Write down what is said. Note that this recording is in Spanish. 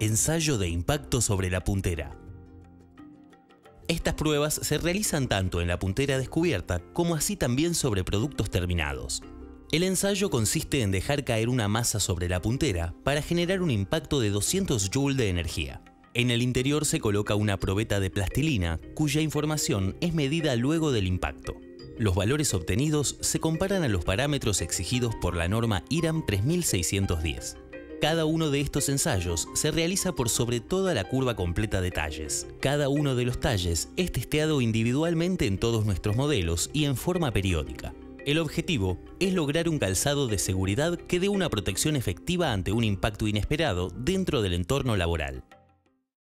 Ensayo de impacto sobre la puntera. Estas pruebas se realizan tanto en la puntera descubierta como así también sobre productos terminados. El ensayo consiste en dejar caer una masa sobre la puntera para generar un impacto de 200 Joule de energía. En el interior se coloca una probeta de plastilina cuya información es medida luego del impacto. Los valores obtenidos se comparan a los parámetros exigidos por la norma IRAM 3610. Cada uno de estos ensayos se realiza por sobre toda la curva completa de talles. Cada uno de los talles es testeado individualmente en todos nuestros modelos y en forma periódica. El objetivo es lograr un calzado de seguridad que dé una protección efectiva ante un impacto inesperado dentro del entorno laboral.